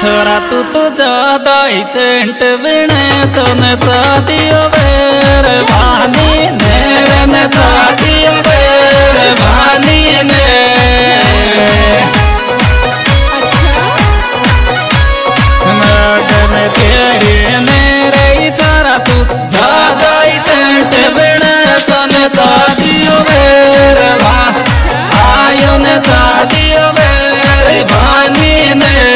छोरा तू तुझा दाई चेंट विण्याचो न दियो बेर भानी नेर, न दियो बेर भानी ने मगन तेरी न बेर भा आयो न दियो बेर भानी ने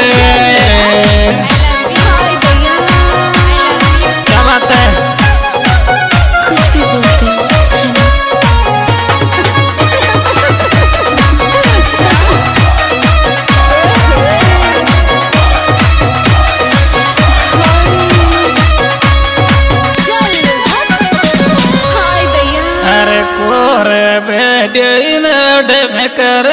कोरे बेटे डे में कर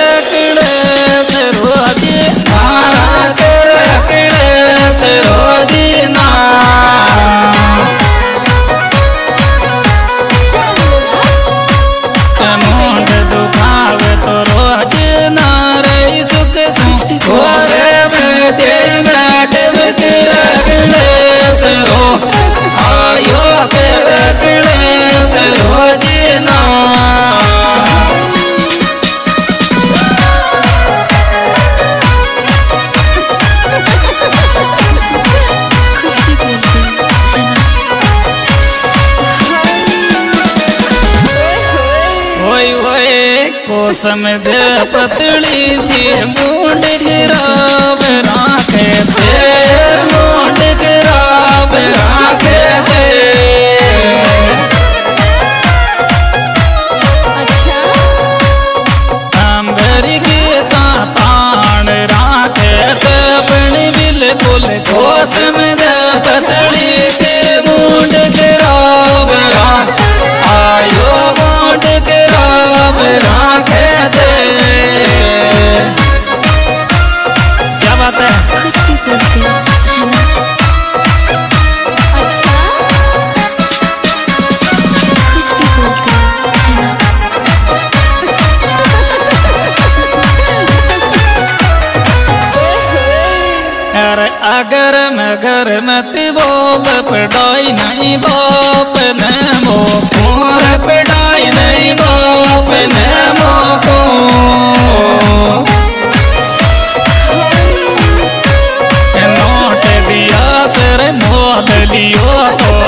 को समझ पतली सी मुंड गिराव अरे अगर मगर मत बोल, पढ़ाई नहीं बाप न मो मोर पढ़ाई नहीं बाप न मो को नोट दिया तेरे मोल लियो तो